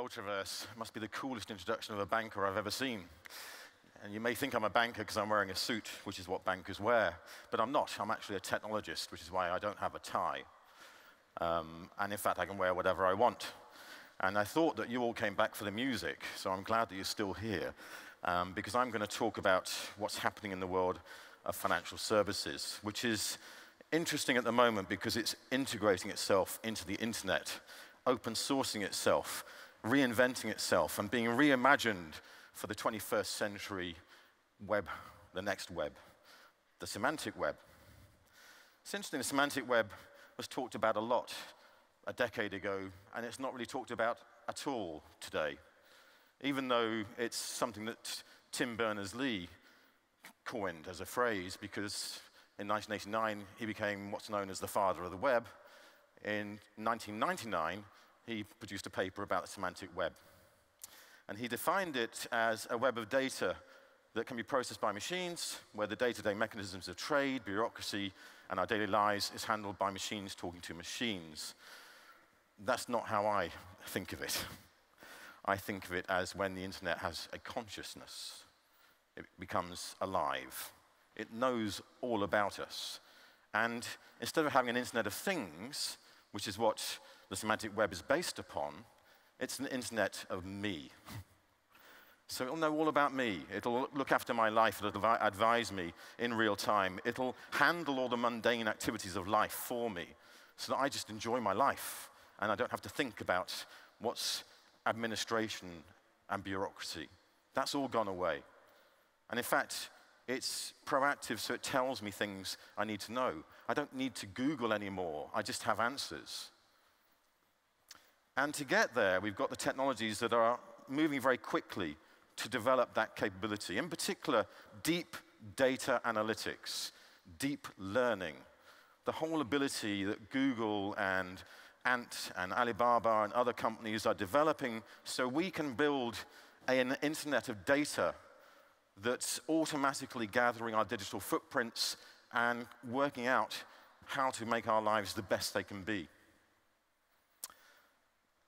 Ultraverse must be the coolest introduction of a banker I've ever seen. And you may think I'm a banker because I'm wearing a suit, which is what bankers wear. But I'm not. I'm actually a technologist, which is why I don't have a tie. Um, and in fact, I can wear whatever I want. And I thought that you all came back for the music, so I'm glad that you're still here. Um, because I'm going to talk about what's happening in the world of financial services, which is interesting at the moment because it's integrating itself into the internet, open sourcing itself, reinventing itself, and being reimagined for the 21st century web, the next web, the semantic web. Since the semantic web was talked about a lot a decade ago, and it's not really talked about at all today, even though it's something that Tim Berners-Lee coined as a phrase because in 1989 he became what's known as the father of the web. In 1999, he produced a paper about the semantic web. And he defined it as a web of data that can be processed by machines, where the day-to-day -day mechanisms of trade, bureaucracy, and our daily lives is handled by machines talking to machines. That's not how I think of it. I think of it as when the internet has a consciousness. It becomes alive. It knows all about us. And instead of having an internet of things, which is what the semantic web is based upon, it's an internet of me. So it'll know all about me. It'll look after my life. It'll advise me in real time. It'll handle all the mundane activities of life for me so that I just enjoy my life and I don't have to think about what's administration and bureaucracy. That's all gone away. And in fact, it's proactive, so it tells me things I need to know. I don't need to Google anymore. I just have answers. And to get there, we've got the technologies that are moving very quickly to develop that capability. In particular, deep data analytics, deep learning, the whole ability that Google and Ant and Alibaba and other companies are developing so we can build an internet of data that's automatically gathering our digital footprints and working out how to make our lives the best they can be.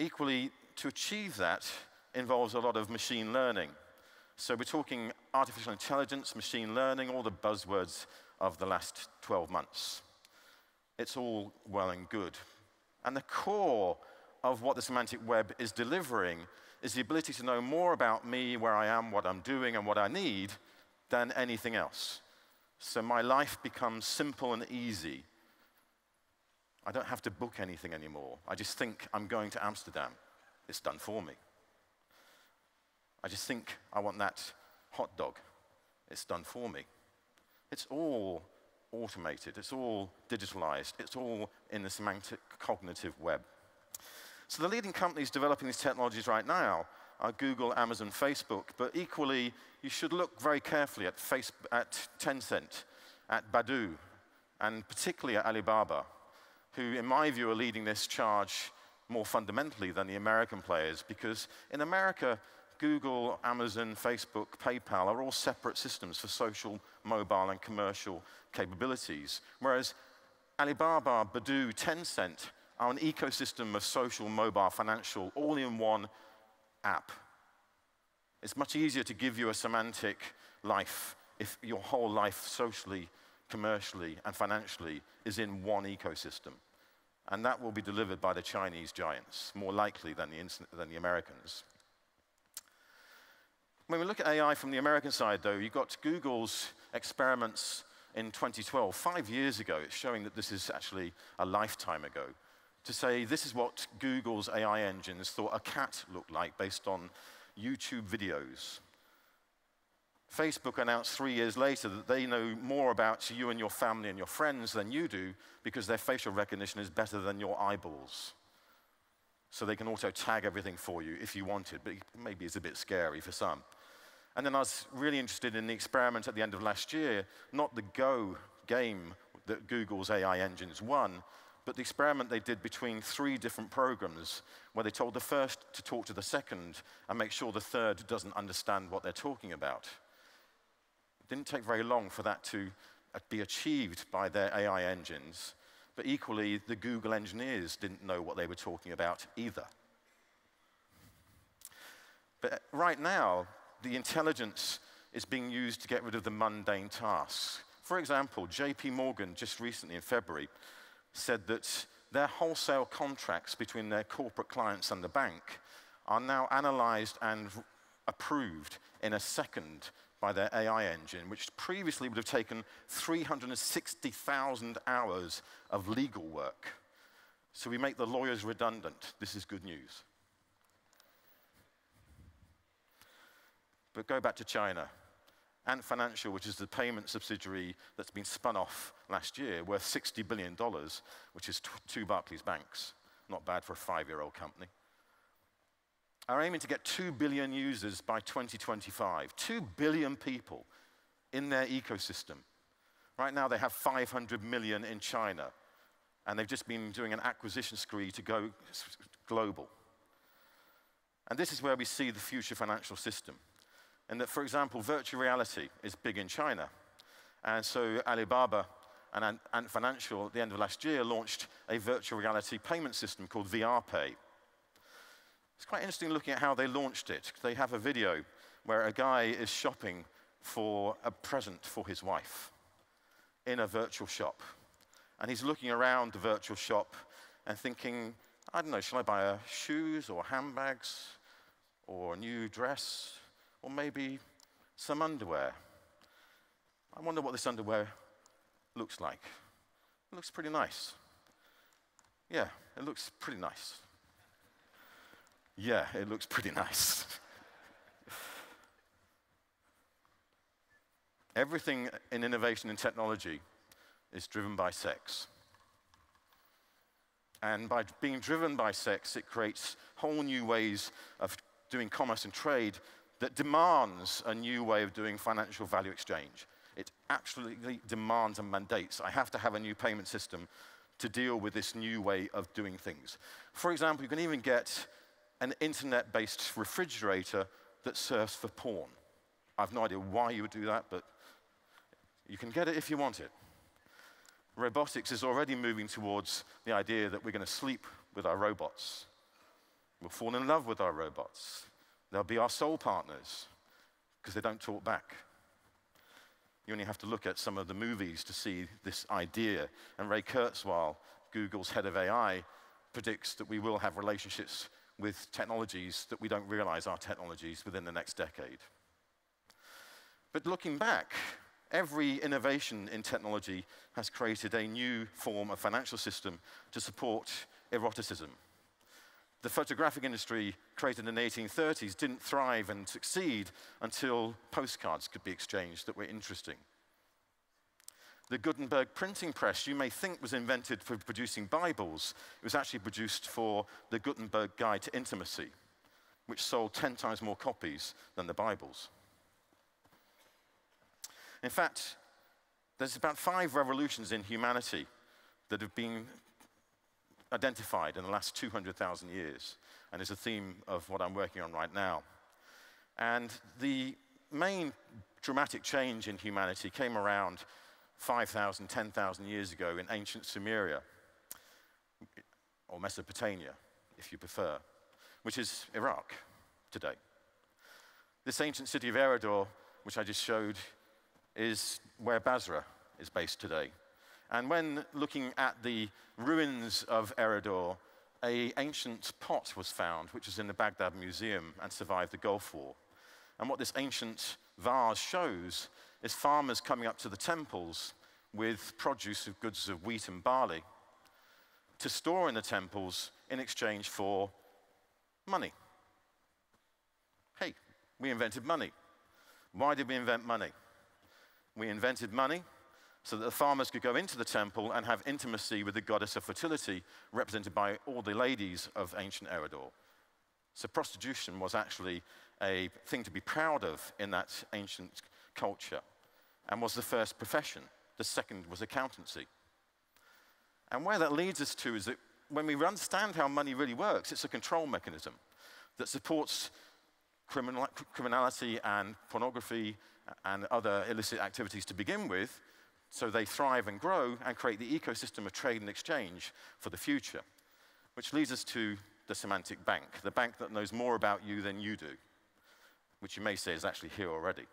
Equally, to achieve that involves a lot of machine learning. So we're talking artificial intelligence, machine learning, all the buzzwords of the last 12 months. It's all well and good. And the core of what the semantic web is delivering is the ability to know more about me, where I am, what I'm doing, and what I need than anything else. So my life becomes simple and easy. I don't have to book anything anymore. I just think I'm going to Amsterdam. It's done for me. I just think I want that hot dog. It's done for me. It's all automated. It's all digitalized. It's all in the semantic cognitive web. So the leading companies developing these technologies right now are Google, Amazon, Facebook, but equally, you should look very carefully at, Facebook, at Tencent, at Baidu, and particularly at Alibaba, who, in my view, are leading this charge more fundamentally than the American players, because in America, Google, Amazon, Facebook, PayPal are all separate systems for social, mobile, and commercial capabilities, whereas Alibaba, Baidu, Tencent are an ecosystem of social, mobile, financial, all in one app. It's much easier to give you a semantic life if your whole life, socially, commercially, and financially, is in one ecosystem. And that will be delivered by the Chinese giants, more likely than the, than the Americans. When we look at AI from the American side, though, you've got Google's experiments in 2012, five years ago. It's showing that this is actually a lifetime ago. To say this is what Google's AI engines thought a cat looked like based on YouTube videos. Facebook announced three years later that they know more about you and your family and your friends than you do because their facial recognition is better than your eyeballs. So they can auto tag everything for you if you wanted, but maybe it's a bit scary for some. And then I was really interested in the experiment at the end of last year, not the Go game that Google's AI engines won, but the experiment they did between three different programs where they told the first to talk to the second and make sure the third doesn't understand what they're talking about. Didn't take very long for that to uh, be achieved by their AI engines, but equally, the Google engineers didn't know what they were talking about either. But right now, the intelligence is being used to get rid of the mundane tasks. For example, JP Morgan just recently in February said that their wholesale contracts between their corporate clients and the bank are now analyzed and approved in a second by their AI engine, which previously would have taken 360,000 hours of legal work. So we make the lawyers redundant. This is good news. But go back to China. Ant Financial, which is the payment subsidiary that's been spun off last year, worth $60 billion, which is two Barclays banks. Not bad for a five year old company. Are aiming to get 2 billion users by 2025. 2 billion people in their ecosystem. Right now, they have 500 million in China, and they've just been doing an acquisition spree to go global. And this is where we see the future financial system. And that, for example, virtual reality is big in China. And so Alibaba and Ant Financial at the end of last year launched a virtual reality payment system called VRPay. It's quite interesting looking at how they launched it. They have a video where a guy is shopping for a present for his wife in a virtual shop. And he's looking around the virtual shop and thinking, I don't know, shall I buy her shoes or handbags or a new dress or maybe some underwear. I wonder what this underwear looks like. It looks pretty nice. Yeah, it looks pretty nice. Yeah, it looks pretty nice. Everything in innovation and technology is driven by sex. And by being driven by sex, it creates whole new ways of doing commerce and trade that demands a new way of doing financial value exchange. It absolutely demands and mandates. I have to have a new payment system to deal with this new way of doing things. For example, you can even get an internet based refrigerator that serves for porn. I have no idea why you would do that, but you can get it if you want it. Robotics is already moving towards the idea that we're going to sleep with our robots. We'll fall in love with our robots. They'll be our soul partners because they don't talk back. You only have to look at some of the movies to see this idea. And Ray Kurzweil, Google's head of AI, predicts that we will have relationships with technologies that we don't realize are technologies within the next decade. But looking back, every innovation in technology has created a new form of financial system to support eroticism the photographic industry created in the 1830s didn't thrive and succeed until postcards could be exchanged that were interesting. The Gutenberg printing press, you may think was invented for producing Bibles. It was actually produced for the Gutenberg Guide to Intimacy, which sold 10 times more copies than the Bibles. In fact, there's about five revolutions in humanity that have been identified in the last 200,000 years and is a theme of what I'm working on right now. And the main dramatic change in humanity came around 5,000, 10,000 years ago in ancient Sumeria, or Mesopotamia, if you prefer, which is Iraq today. This ancient city of Eriador, which I just showed, is where Basra is based today. And when looking at the ruins of Eriador, a ancient pot was found, which is in the Baghdad Museum and survived the Gulf War. And what this ancient vase shows is farmers coming up to the temples with produce of goods of wheat and barley to store in the temples in exchange for money. Hey, we invented money. Why did we invent money? We invented money so that the farmers could go into the temple and have intimacy with the goddess of fertility, represented by all the ladies of ancient Eriador. So prostitution was actually a thing to be proud of in that ancient culture and was the first profession. The second was accountancy. And where that leads us to is that when we understand how money really works, it's a control mechanism that supports criminal, criminality and pornography and other illicit activities to begin with, so they thrive and grow and create the ecosystem of trade and exchange for the future. Which leads us to the semantic bank, the bank that knows more about you than you do. Which you may say is actually here already.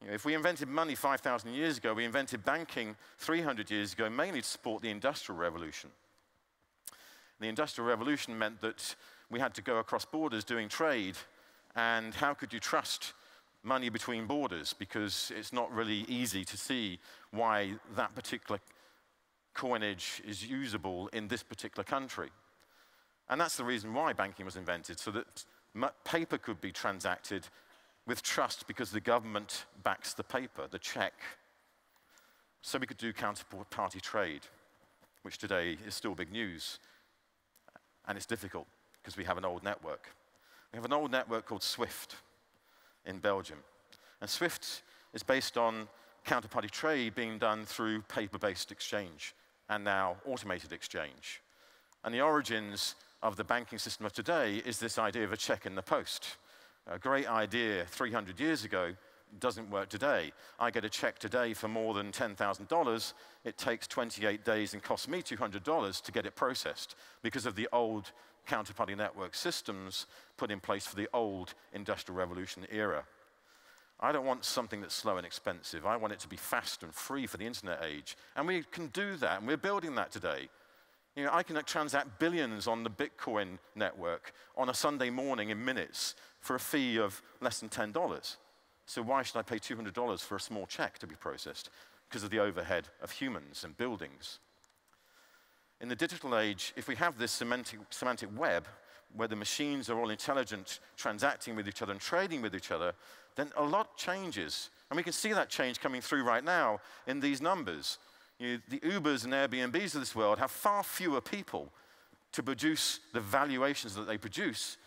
You know, if we invented money 5,000 years ago, we invented banking 300 years ago, mainly to support the Industrial Revolution. The Industrial Revolution meant that we had to go across borders doing trade, and how could you trust money between borders? Because it's not really easy to see why that particular coinage is usable in this particular country. And that's the reason why banking was invented, so that paper could be transacted with trust because the government backs the paper, the check. So we could do counterparty trade, which today is still big news. And it's difficult because we have an old network. We have an old network called SWIFT in Belgium. And SWIFT is based on counterparty trade being done through paper-based exchange and now automated exchange. And the origins of the banking system of today is this idea of a check in the post. A great idea 300 years ago doesn't work today. I get a check today for more than $10,000. It takes 28 days and costs me $200 to get it processed because of the old counterparty network systems put in place for the old Industrial Revolution era. I don't want something that's slow and expensive. I want it to be fast and free for the internet age. And we can do that, and we're building that today. You know, I can transact billions on the Bitcoin network on a Sunday morning in minutes for a fee of less than $10. So why should I pay $200 for a small check to be processed? Because of the overhead of humans and buildings. In the digital age, if we have this semantic, semantic web, where the machines are all intelligent, transacting with each other and trading with each other, then a lot changes. And we can see that change coming through right now in these numbers. You know, the Ubers and Airbnbs of this world have far fewer people to produce the valuations that they produce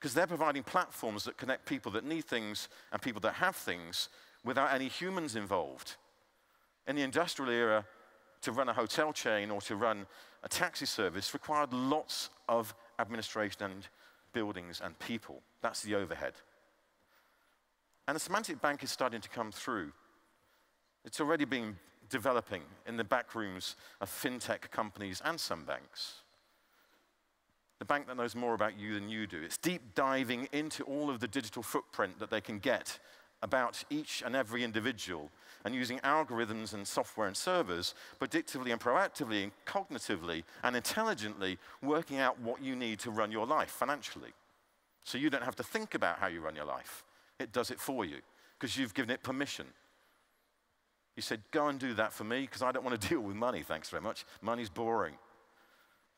because they're providing platforms that connect people that need things and people that have things without any humans involved. In the industrial era, to run a hotel chain or to run a taxi service required lots of administration and buildings and people. That's the overhead. And the semantic bank is starting to come through. It's already been developing in the back rooms of fintech companies and some banks. The bank that knows more about you than you do. It's deep diving into all of the digital footprint that they can get about each and every individual and using algorithms and software and servers predictively and proactively and cognitively and intelligently working out what you need to run your life financially. So you don't have to think about how you run your life. It does it for you because you've given it permission. You said, go and do that for me because I don't want to deal with money, thanks very much. Money's boring.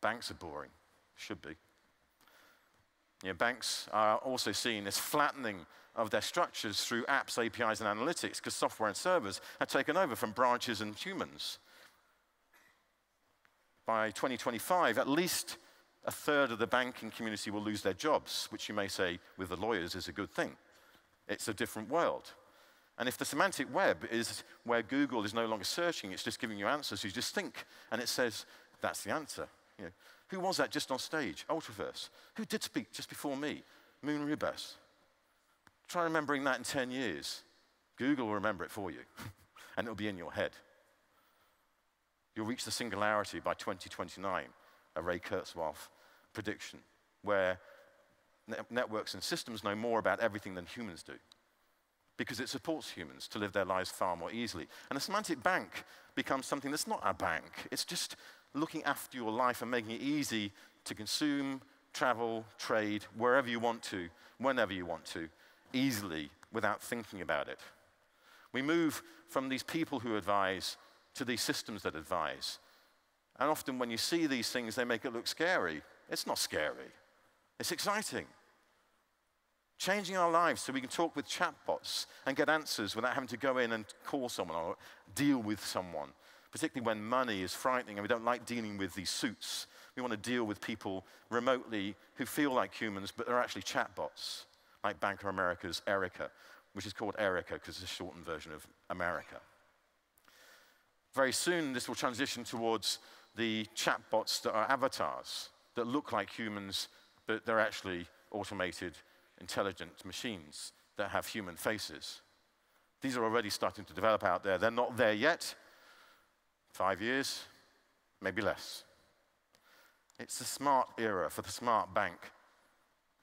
Banks are boring. Should be. Banks are also seeing this flattening of their structures through apps, APIs, and analytics because software and servers have taken over from branches and humans. By 2025, at least a third of the banking community will lose their jobs, which you may say, with the lawyers, is a good thing. It's a different world. And if the semantic web is where Google is no longer searching, it's just giving you answers, you just think, and it says, that's the answer. You know, who was that just on stage? Ultraverse. Who did speak just before me? Moon Ribas. Try remembering that in 10 years. Google will remember it for you, and it'll be in your head. You'll reach the singularity by 2029, a Ray Kurzweil prediction, where networks and systems know more about everything than humans do because it supports humans to live their lives far more easily. And a semantic bank becomes something that's not a bank. It's just looking after your life and making it easy to consume, travel, trade, wherever you want to, whenever you want to, easily without thinking about it. We move from these people who advise to these systems that advise. And often when you see these things, they make it look scary. It's not scary. It's exciting. Changing our lives so we can talk with chatbots and get answers without having to go in and call someone or deal with someone, particularly when money is frightening and we don't like dealing with these suits. We want to deal with people remotely who feel like humans but they're actually chatbots, like Bank of America's Erica, which is called Erica because it's a shortened version of America. Very soon, this will transition towards the chatbots that are avatars that look like humans but they're actually automated, intelligent machines that have human faces. These are already starting to develop out there. They're not there yet. Five years, maybe less. It's the smart era for the smart bank.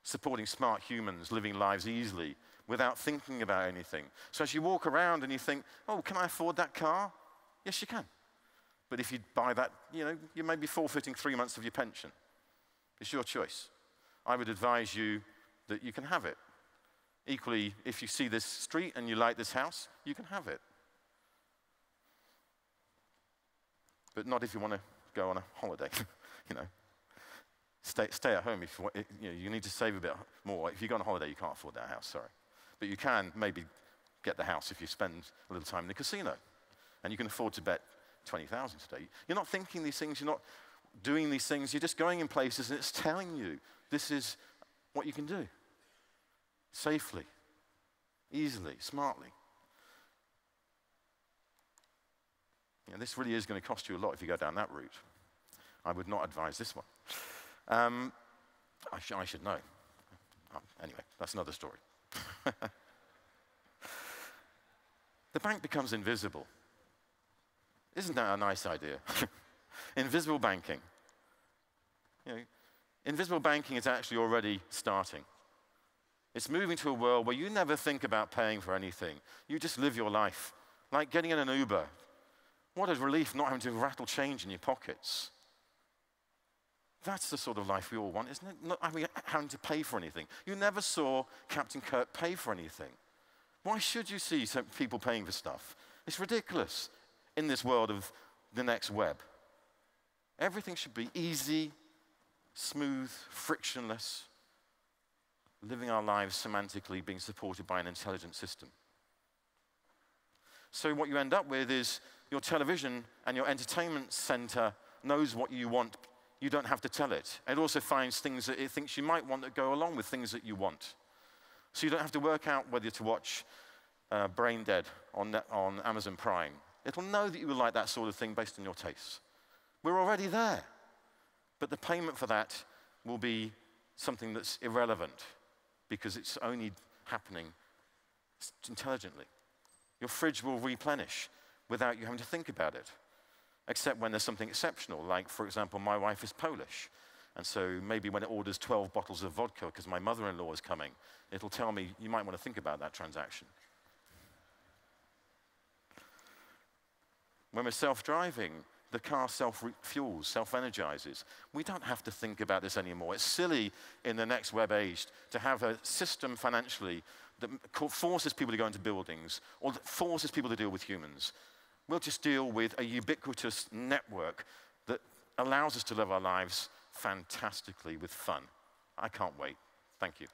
supporting smart humans living lives easily without thinking about anything. So as you walk around and you think, oh, can I afford that car? Yes, you can. But if you buy that, you know, you may be forfeiting three months of your pension. It's your choice. I would advise you that you can have it. Equally, if you see this street and you like this house, you can have it. But not if you want to go on a holiday, you know. Stay, stay at home if you, want, eh, you, know, you need to save a bit more. If you go on a holiday, you can't afford that house, sorry. But you can maybe get the house if you spend a little time in the casino. And you can afford to bet 20,000 today. You're not thinking these things, you're not doing these things, you're just going in places and it's telling you this is what you can do safely, easily, smartly. You know, this really is going to cost you a lot if you go down that route. I would not advise this one. Um, I, sh I, should know. Oh, anyway, that's another story. the bank becomes invisible. Isn't that a nice idea? invisible banking. You know, invisible banking is actually already starting. It's moving to a world where you never think about paying for anything. You just live your life, like getting in an Uber. What a relief not having to rattle change in your pockets. That's the sort of life we all want, isn't it? Not having to pay for anything. You never saw Captain Kirk pay for anything. Why should you see people paying for stuff? It's ridiculous in this world of the next web. Everything should be easy, smooth, frictionless, living our lives semantically being supported by an intelligent system. So, what you end up with is your television and your entertainment center knows what you want you don't have to tell it. It also finds things that it thinks you might want that go along with things that you want. So you don't have to work out whether to watch uh, Brain Dead on, on Amazon Prime. It'll know that you will like that sort of thing based on your tastes. We're already there. But the payment for that will be something that's irrelevant because it's only happening intelligently. Your fridge will replenish without you having to think about it except when there's something exceptional, like, for example, my wife is Polish. And so maybe when it orders 12 bottles of vodka because my mother in law is coming, it'll tell me you might want to think about that transaction. When we're self driving, the car self fuels, self energizes. We don't have to think about this anymore. It's silly in the next web age to have a system financially that forces people to go into buildings or that forces people to deal with humans. We'll just deal with a ubiquitous network that allows us to live our lives fantastically with fun. I can't wait. Thank you.